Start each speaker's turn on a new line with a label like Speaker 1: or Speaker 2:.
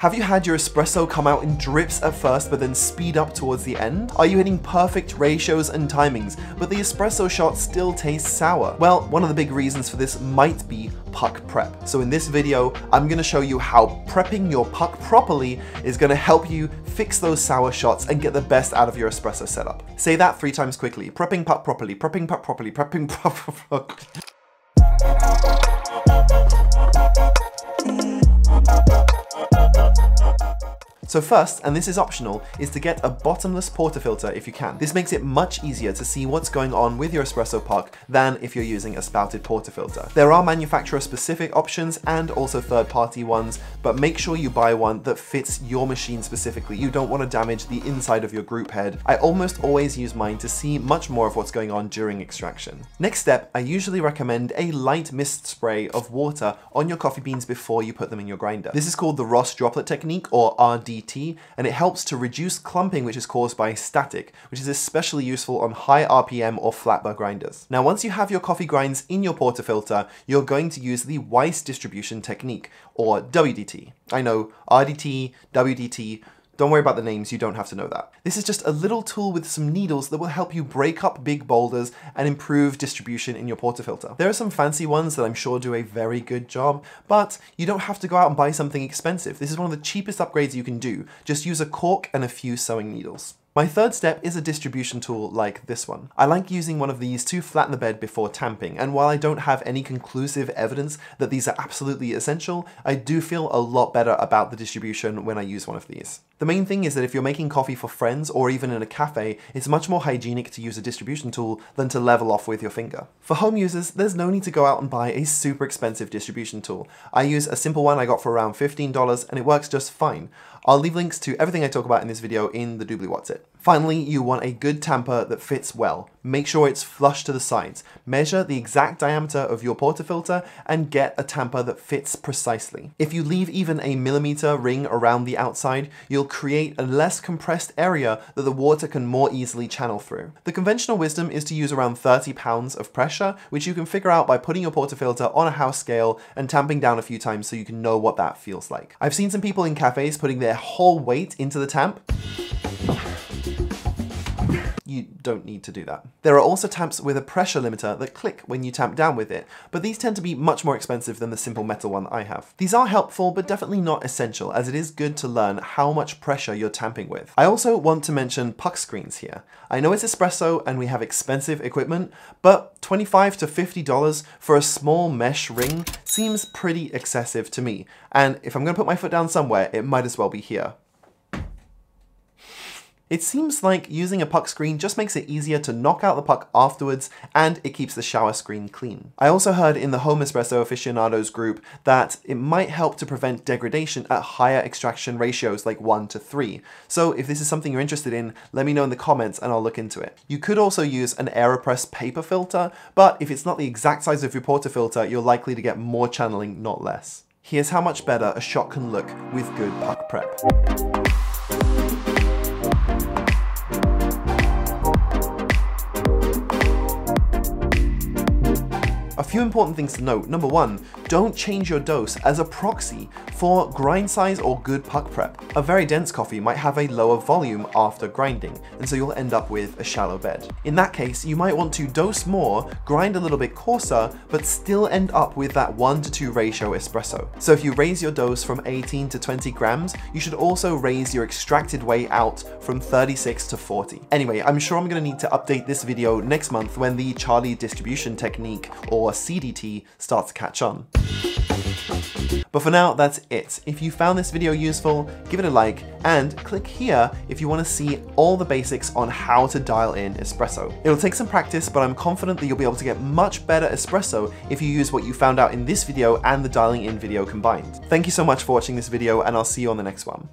Speaker 1: Have you had your espresso come out in drips at first but then speed up towards the end? Are you hitting perfect ratios and timings, but the espresso shot still tastes sour? Well, one of the big reasons for this might be puck prep. So in this video, I'm gonna show you how prepping your puck properly is gonna help you fix those sour shots and get the best out of your espresso setup. Say that three times quickly. Prepping puck properly, prepping puck properly, prepping puck So first, and this is optional, is to get a bottomless portafilter if you can. This makes it much easier to see what's going on with your espresso puck than if you're using a spouted portafilter. There are manufacturer specific options and also third party ones, but make sure you buy one that fits your machine specifically. You don't want to damage the inside of your group head. I almost always use mine to see much more of what's going on during extraction. Next step, I usually recommend a light mist spray of water on your coffee beans before you put them in your grinder. This is called the Ross droplet technique or RD and it helps to reduce clumping which is caused by static, which is especially useful on high RPM or flat burr grinders. Now once you have your coffee grinds in your portafilter, you're going to use the Weiss distribution technique, or WDT. I know, RDT, WDT, don't worry about the names, you don't have to know that. This is just a little tool with some needles that will help you break up big boulders and improve distribution in your portafilter. There are some fancy ones that I'm sure do a very good job, but you don't have to go out and buy something expensive. This is one of the cheapest upgrades you can do. Just use a cork and a few sewing needles. My third step is a distribution tool like this one. I like using one of these to flatten the bed before tamping, and while I don't have any conclusive evidence that these are absolutely essential, I do feel a lot better about the distribution when I use one of these. The main thing is that if you're making coffee for friends or even in a cafe, it's much more hygienic to use a distribution tool than to level off with your finger. For home users, there's no need to go out and buy a super expensive distribution tool. I use a simple one I got for around $15 and it works just fine. I'll leave links to everything I talk about in this video in the doobly what's it. Finally, you want a good tamper that fits well. Make sure it's flush to the sides. Measure the exact diameter of your portafilter and get a tamper that fits precisely. If you leave even a millimeter ring around the outside, you'll create a less compressed area that the water can more easily channel through. The conventional wisdom is to use around 30 pounds of pressure, which you can figure out by putting your portafilter on a house scale and tamping down a few times so you can know what that feels like. I've seen some people in cafes putting their whole weight into the tamp you don't need to do that. There are also tamps with a pressure limiter that click when you tamp down with it, but these tend to be much more expensive than the simple metal one I have. These are helpful, but definitely not essential, as it is good to learn how much pressure you're tamping with. I also want to mention puck screens here. I know it's espresso and we have expensive equipment, but 25 to $50 for a small mesh ring seems pretty excessive to me. And if I'm gonna put my foot down somewhere, it might as well be here. It seems like using a puck screen just makes it easier to knock out the puck afterwards and it keeps the shower screen clean. I also heard in the Home Espresso aficionados group that it might help to prevent degradation at higher extraction ratios like 1 to 3. So if this is something you're interested in, let me know in the comments and I'll look into it. You could also use an AeroPress paper filter, but if it's not the exact size of your portafilter, you're likely to get more channeling, not less. Here's how much better a shot can look with good puck prep. Few important things to note. Number one, don't change your dose as a proxy for grind size or good puck prep. A very dense coffee might have a lower volume after grinding, and so you'll end up with a shallow bed. In that case, you might want to dose more, grind a little bit coarser, but still end up with that 1 to 2 ratio espresso. So if you raise your dose from 18 to 20 grams, you should also raise your extracted weight out from 36 to 40. Anyway, I'm sure I'm going to need to update this video next month when the Charlie distribution technique, or CDT, starts to catch on. But for now, that's it. If you found this video useful, give it a like, and click here if you want to see all the basics on how to dial in espresso. It'll take some practice, but I'm confident that you'll be able to get much better espresso if you use what you found out in this video and the dialing in video combined. Thank you so much for watching this video, and I'll see you on the next one.